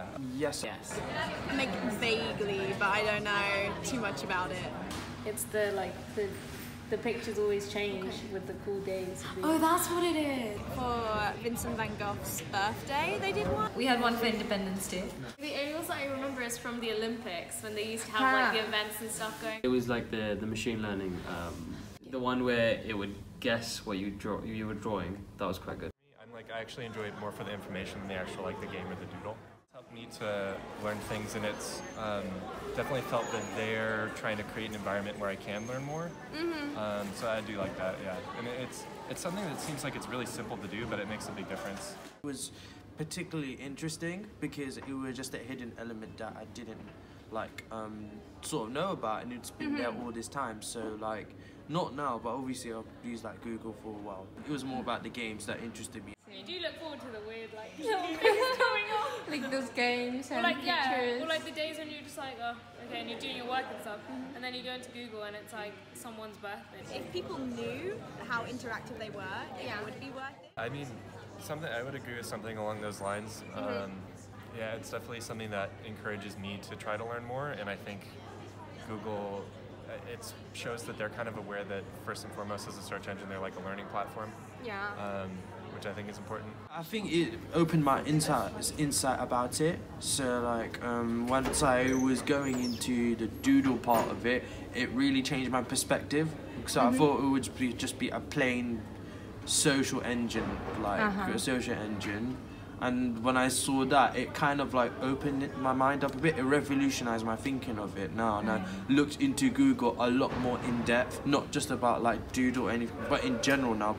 Yeah. Yes. Yes. Like vaguely, but I don't know too much about it. It's the like the the pictures always change with the cool days. Oh, that's what it is. For Vincent van Gogh's birthday, they did one. We had one for Independence Day. The only ones that I remember is from the Olympics when they used to have like the events and stuff going. It was like the the machine learning, um, the one where it would guess what you draw you were drawing. That was quite good. I'm like I actually enjoy it more for the information than the actual like the game or the doodle. It's helped me to learn things, and it's um, definitely felt that they're trying to create an environment where I can learn more. Um, so I do like that, yeah. And it's it's something that seems like it's really simple to do, but it makes a big difference. It was particularly interesting because it was just a hidden element that I didn't like um, sort of know about, and it's been there all this time. So like, not now, but obviously I've used like Google for a while. It was more about the games that interested me. You do look forward to the weird like little things going on. Like those games Or and like yeah, pictures. or like the days when you're just like, oh, okay, and you're doing your work and stuff, and then you go into Google and it's like someone's birthday. If people knew how interactive they were, it would be worth it. I mean, something I would agree with something along those lines. Um, yeah, it's definitely something that encourages me to try to learn more, and I think Google uh, it shows that they're kind of aware that first and foremost as a search engine, they're like a learning platform, yeah. um, which I think is important. I think it opened my insight insight about it. So like um, once I was going into the doodle part of it, it really changed my perspective. So I mm-hmm. thought it would be just be a plain social engine, like uh-huh. a social engine. And when I saw that, it kind of like opened my mind up a bit. It revolutionized my thinking of it now. And I mm. looked into Google a lot more in depth, not just about like doodle or anything, but in general now.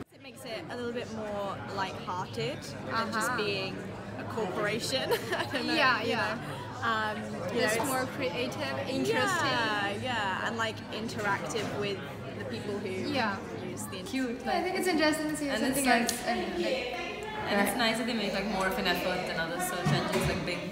It makes it a little bit more light-hearted than just being a corporation. Know, Yeah, yeah. know. Um, you know, It's it's- more creative, interesting. Yeah, yeah, and like interactive with the people who Yeah. use the internet. Cute. I think it's interesting to see And something it's else. And like, And it's nice that they make like more of an effort than other search engines like Bing.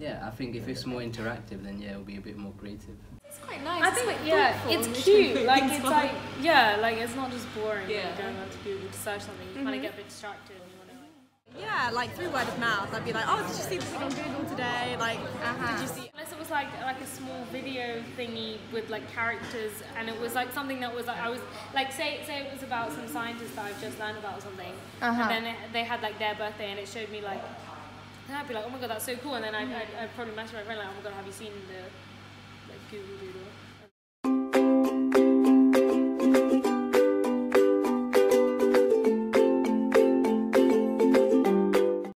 Yeah, I think if it's more interactive, then yeah, it'll be a bit more creative. it's quite nice. I it's think quite yeah, thoughtful. it's cute. Like it's like yeah, like it's not just boring. Yeah. Like going on to Google to search something. You kind of get a bit distracted. And you want to like. Yeah, like through word of mouth, I'd be like, oh, did you see this thing on Google today? Like, did you see? Unless it was like like a small video thingy with like characters, and it was like something that was like I was like say say it was about some scientist that I've just learned about or something, Uh-huh. and then it, they had like their birthday and it showed me like, then I'd be like, oh my god, that's so cool, and then I'd, I'd, I'd probably message my friend like, oh my god, have you seen the like Google Doodle?